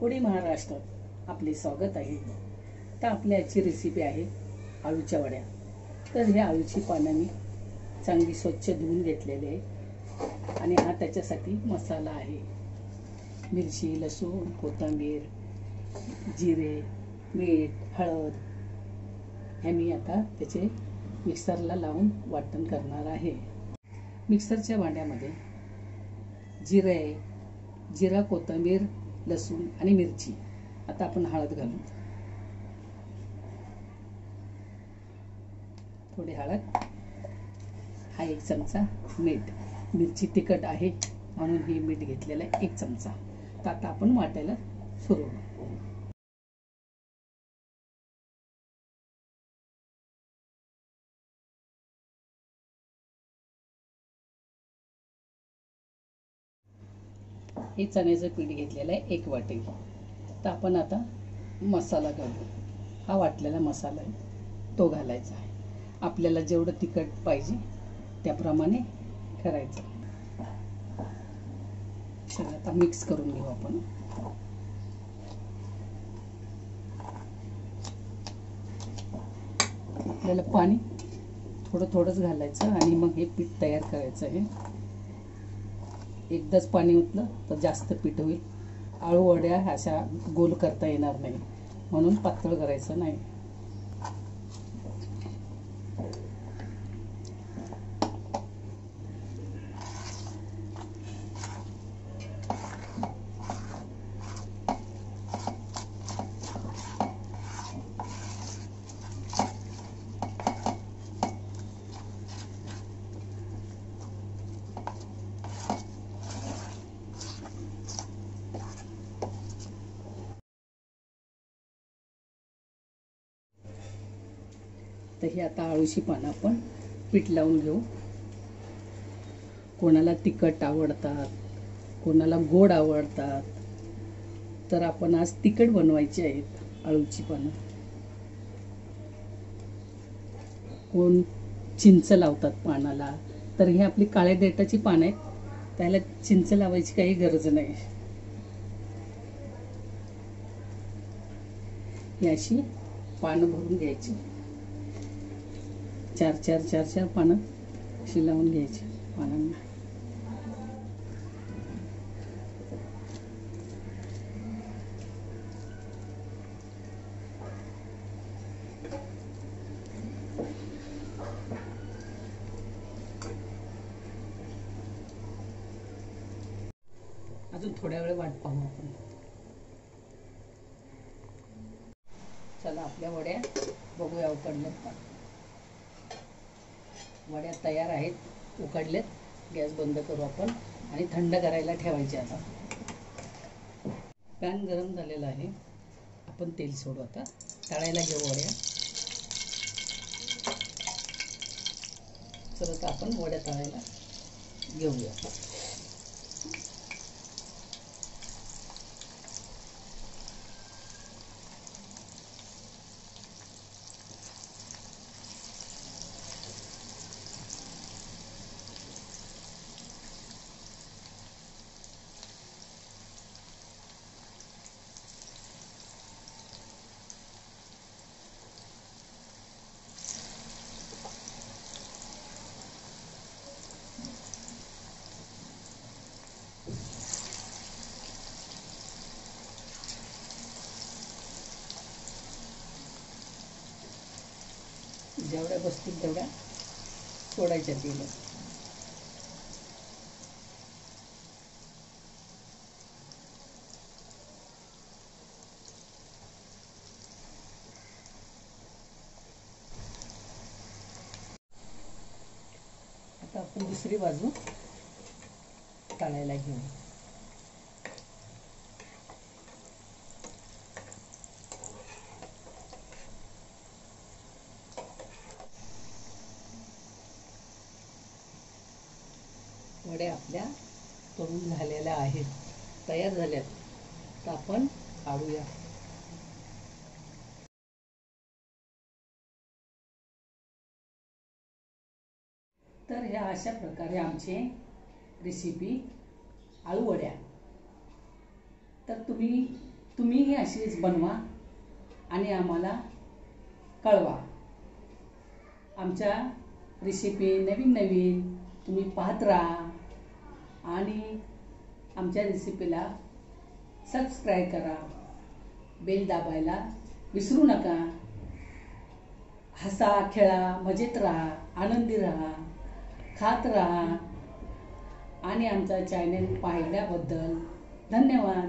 पुणे महाराष्ट्रात आपले स्वागत आहे? तर आपल्या याची रेसिपी आहे आळूच्या वड्या. तर हे आळूची पानं मी चांगली स्वच्छ धुवून घेतलेली आहे आणि हा त्याच्यासाठी मसाला आहे. मिरची लसूण कोथिंबीर जिरे मीठ हळद हे मी आता त्याचे मिक्सरला लावून वाटण करणार आहे. मिक्सरच्या भांड्यामध्ये जिरे जिरा कोथिंबीर लसूण आणि मिरची. आता आपण हळद घालू. थोडी हळद. हा एक चमचा मीठ. मिरची तिखट आहे म्हणून हे मीठ घेतलेलं आहे एक चमचा. तर आता आपण वाटायला सुरू हे चण्याचं पीठ घेतलेलं आहे एक वाटी. तर आपण आता मसाला घालू. हा वाटलेला मसाला आहे तो घालायचा आहे. आपल्याला जेवढं तिखट पाहिजे त्याप्रमाणे करायचं. चला आता मिक्स करून घेऊ आपण. आपल्याला पाणी थोडं थोडंच घालायचं आणि मग हे पीठ तयार करायचं आहे. एकदाच पाणी ओतलं तर जास्त पीठ होईल. आळू वड्या अशा गोल करता येणार नाही. म्हणून पातळ करायचं नाही. तर ही आता आळूची पानं आपण पीठ लावून घेऊ. कोणाला तिखट आवडतात कोणाला गोड आवडतात तर आपण आज तिखट बनवायची आहेत आळूची पानं कोण चिंच लावतात पानाला तर हे आपली काळ्या देटाची पानं आहेत त्याला चिंच लावायची काही गरज नाही. ही अशी पानं भरून घ्यायची. चार चार चार चार पानं अशी लावून घ्यायची. पानांना. अजून थोड्या वेळ वाट पाहू आपण. चला आपल्या वड्या बघूया उकडल्यात का? वड्या तयार आहेत उकडलेत. गॅस बंद करू आपण आणि थंड करायला ठेवायचे आता. पॅन गरम झालेला आहे. आपण तेल सोडू आता. तळायला घेऊ वड्या. तर आता आपण वड्या तळायला घेऊया. जेवढ्या बसतील तेवढ्या सोडायच्या तेल. आता आपण दुसरी बाजू तळायला घेऊ. वड्या आपल्या तळून झालेल्या आहेत तयार झाल्यात. तर आपण काढूया. तर ह्या अशा प्रकारे आमचे रेसिपी आळूवड्या तर तुम्ही तुम्हीही अशीच बनवा आणि आम्हाला कळवा. आमच्या रेसिपी नवीन नवीन तुम्ही पाहत राहा. आणि आमच्या रेसिपीला सबस्क्राईब करा. बेल दाबायला विसरू नका. हसा खेळा मजेत राहा आनंदी राहा खात राहा. आणि आमचा चॅनल पाहिल्याबद्दल धन्यवाद.